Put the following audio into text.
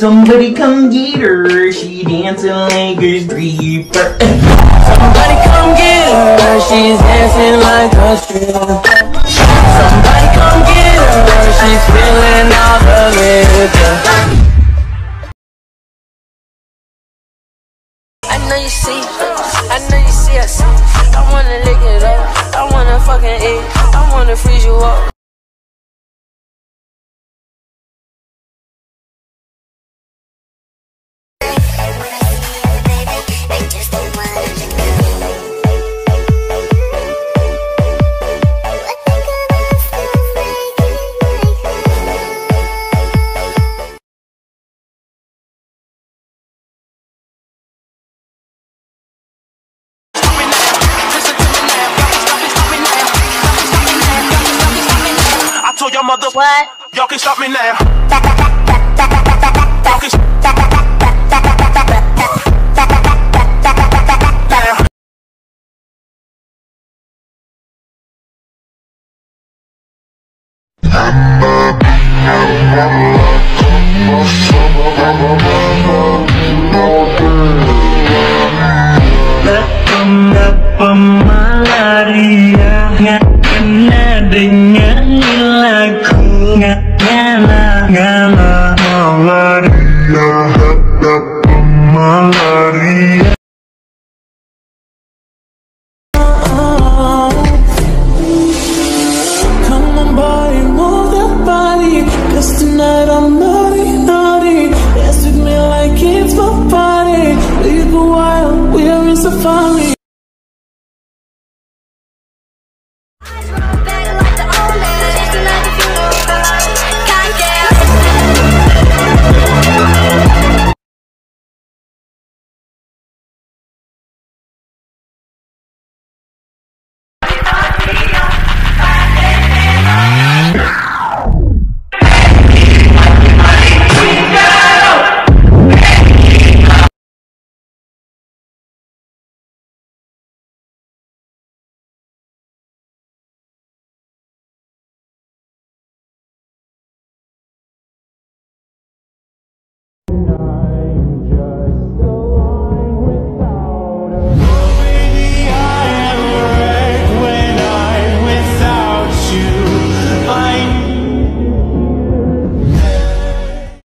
Somebody come get her, she dancing like a stripper. Somebody come get her, she's dancing like a stripper. your mother. What? Y'all can stop me now. falling